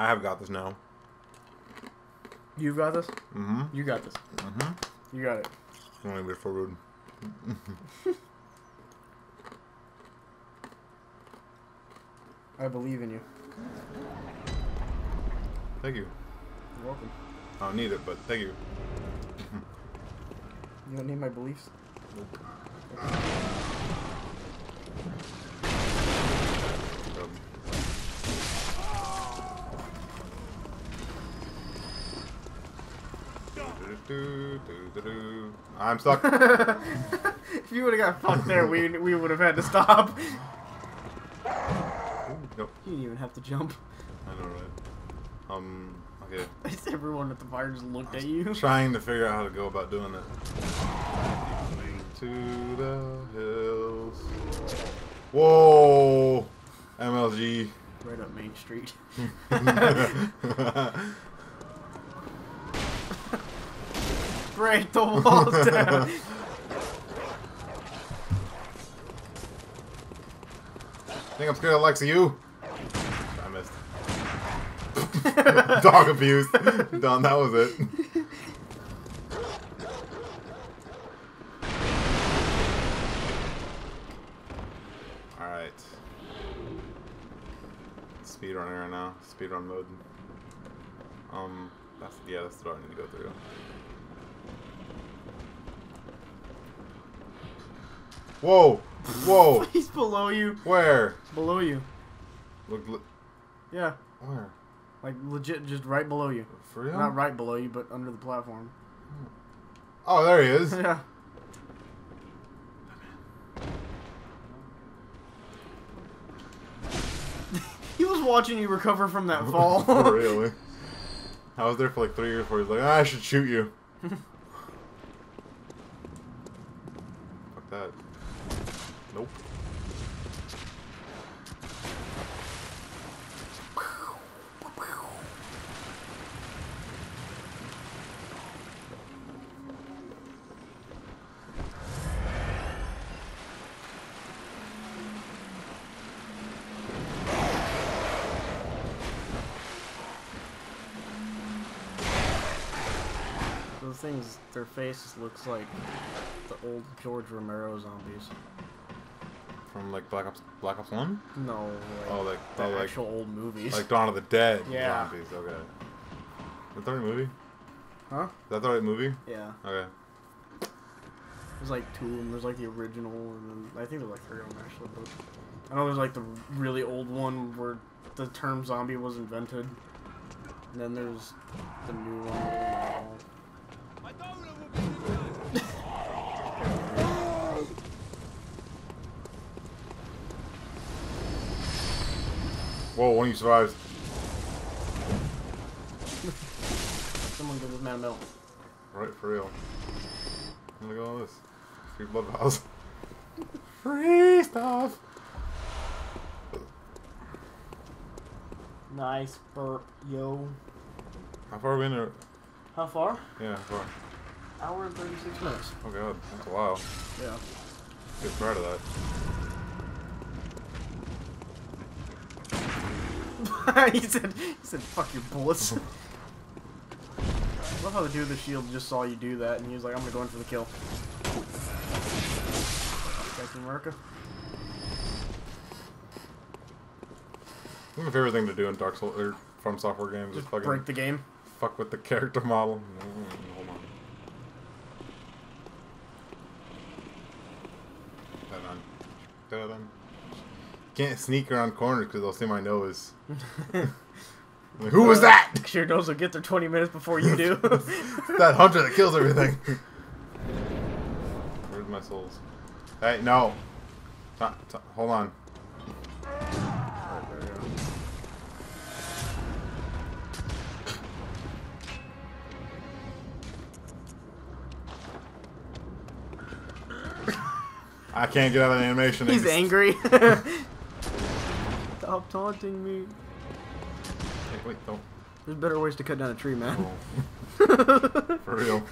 I have got this now. You've got this. Mm-hmm. You got this. Mm-hmm. You got it. I'm only bit for good. I believe in you. Thank you. You're welcome. I don't need it, but thank you. You don't need my beliefs. Um, I'm stuck. if you would have got fucked there, we we would have had to stop. nope. You didn't even have to jump. I know, right? Um, okay. Everyone at the fire just looked at you. Trying to figure out how to go about doing it. To the hills. Whoa! MLG. Right up Main Street. Break walls down. think I'm scared of of you. I missed. Dog abuse. Done. That was it. Alright. Speedrunning right now. Speedrun mode. Um, that's, yeah, that's the door I need to go through. Whoa! Whoa! He's below you. Where? Below you. Look, look, Yeah. where? Like legit, just right below you. For real? Not right below you, but under the platform. Oh, there he is. yeah. he was watching you recover from that fall. really? I was there for like three years before he's like, ah, I should shoot you. Fuck that. Nope. Those things, their faces looks like the old George Romero zombies. From like Black Ops, Black Ops One. No, like Oh, like the oh, like actual old movies. like Dawn of the Dead Yeah. zombies. Okay. Is that the right movie? Is huh? that the right movie? Yeah. Okay. There's like two of them. There's like the original, and then I think there's like three of them actually. But I know there's like the really old one where the term zombie was invented. And then there's the new one. Whoa, one of you survives. Someone give this man a medal. Right, for real. Look at all this. Free blood vials. Free stuff. Nice burp, yo. How far are we in there? How far? Yeah, how far? Hour and 36 minutes. Oh god, that's a while. Yeah. Get proud of that. he said, he said, fuck your bullets. I love how the dude with the shield just saw you do that, and he was like, I'm gonna go in for the kill. Captain America. My favorite thing to do in Dark Souls or er, FromSoftware games is Just fucking break the game. fuck with the character model. Mm, Hold on. Da-dun. Da-dun. Can't sneak around corners because they'll see my nose. Like, Who was that? Sure knows will get there 20 minutes before you do. that hunter that kills everything. Where's my souls? Hey, no. Ti- ti- hold on. Alright, there we go. I can't get out of the animation. They He's angry. taunting me. Wait, don't. There's better ways to cut down a tree, man. Oh. For real.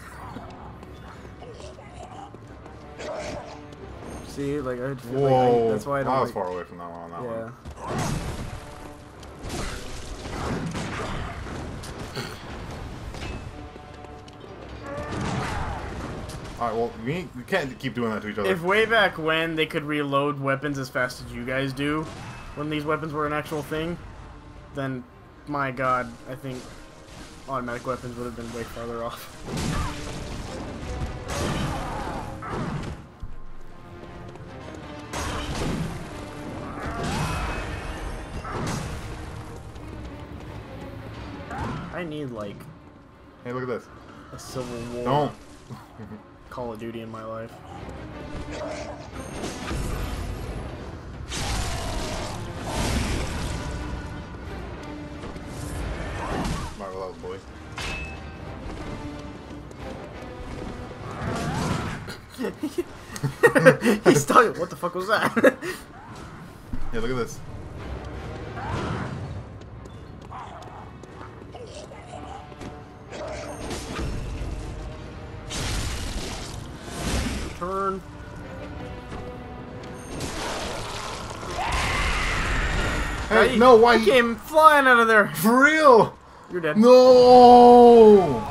See, like I feel Whoa. like I, that's why I don't. I was like, far away from that one. On that yeah. one. Alright, well, we, we can't keep doing that to each other. If way back when they could reload weapons as fast as you guys do, when these weapons were an actual thing, then my god, I think automatic weapons would have been way farther off. I need like hey, look at this. a Civil War Don't. Call of Duty in my life. Marvel out, boy. He's stuck. What the fuck was that? Yeah, look at this. Turn. Hey, no, why? He came flying out of there. For real? You're dead. No!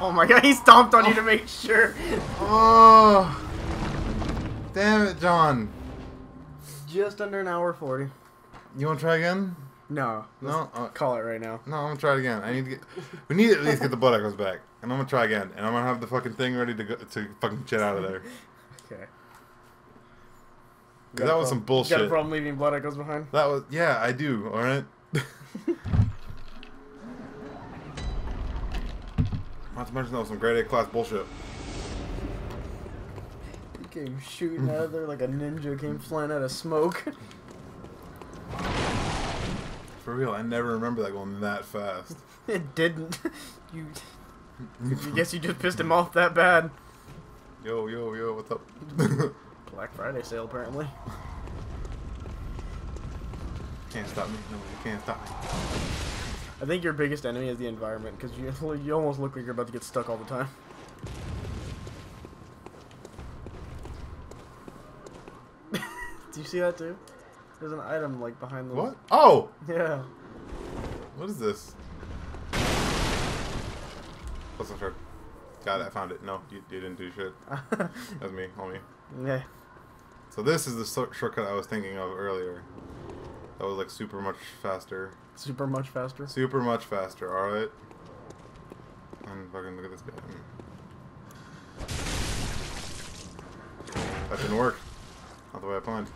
Oh my god, he stomped on you to make sure. Oh! Damn it, John. Just under an hour 40. You want to try again? No. No? Uh, Call it right now. no, I'm gonna try it again. I need to get. We need to at least get the blood echoes back, and I'm gonna try again. And I'm gonna have the fucking thing ready to go to fucking get out of there. Okay. that was some bullshit. Got a problem leaving blood echoes behind? That was yeah, I do. All Not to mention that was some grade A class bullshit. He came shooting out of there like a ninja came flying out of smoke. For real, I never remember that going that fast. it didn't. You. I guess you just pissed him off that bad. Yo, yo, yo, what's up? Black Friday sale, apparently. can't stop me. No, you can't stop me. I think your biggest enemy is the environment because you you almost look like you're about to get stuck all the time. Do you see that too? There's an item like behind the What? Oh! Yeah. What is this? What's the shirt? Got it, I found it. No, you, you didn't do shit. That's me, homie. yeah. So this is the shortcut I was thinking of earlier. That was like super much faster. Super much faster. Super much faster, alright? And fucking look at this guy. That didn't work. Not the way I planned.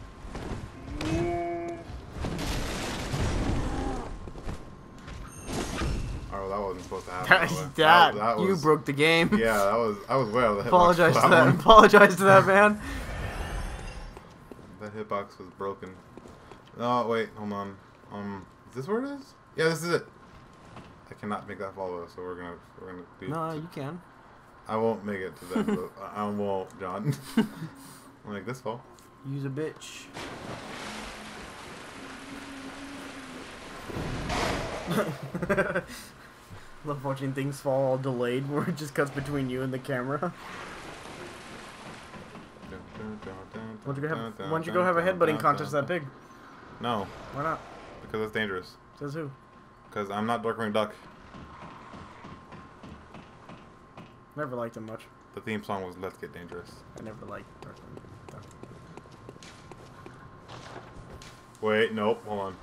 Oh, that wasn't supposed to happen. That, by the way. that, that you broke the game. Yeah, that was. I was way out of the hitbox. Apologize for to that. one. Apologize to that man. That hitbox was broken. Oh wait, hold on. Um, is this where it is? Yeah, this is it. I cannot make that follow, so we're gonna we're gonna do. No, you can. I won't make it to that. I won't, John. I'll make this fall. Use a bitch. Love watching things fall all delayed where it just cuts between you and the camera. Why don't you go have, why don't you go have a headbutting contest that big? No, Why not? because that's dangerous. Says who? Because I'm not Darkwing Duck. Never liked him much. The theme song was "Let's Get Dangerous." I never liked Darkwing. Duck. Wait, nope. Hold on.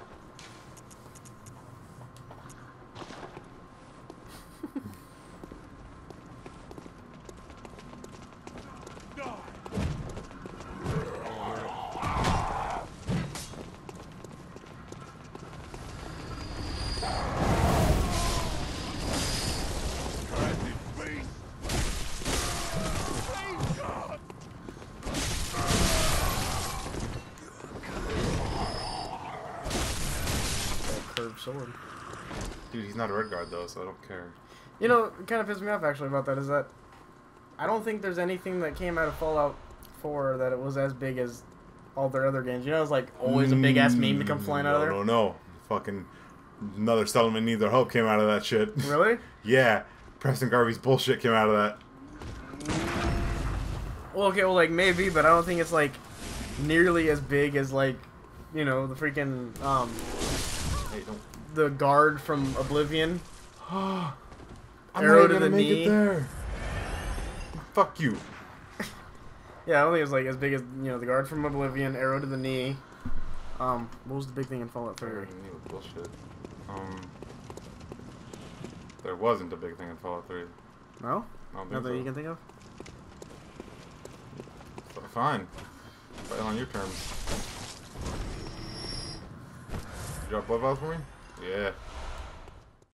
Sword. Dude, he's not a red guard though, so I don't care. You know, it kind of pissed me off actually about that is that I don't think there's anything that came out of Fallout 4 that it was as big as all their other games. You know, it's like always a big ass meme to come flying out of there. No, no. Fucking another settlement needs their help came out of that shit. Really? yeah, Preston Garvey's bullshit came out of that. Well, okay, well, like maybe, but I don't think it's like nearly as big as like, you know, the freaking um Hey, don't. The guard from Oblivion. I'm Arrow to the make knee. it there. Fuck you. Yeah, I don't think it was like as big as you know the guard from Oblivion, arrow to the knee. Um, what was the big thing in Fallout 3? Arrow to the knee was bullshit. Um, there wasn't a big thing in Fallout 3. No, I don't think not that so. you can think of. Fine. Fight on your terms. You drop blood vials for me? Yeah.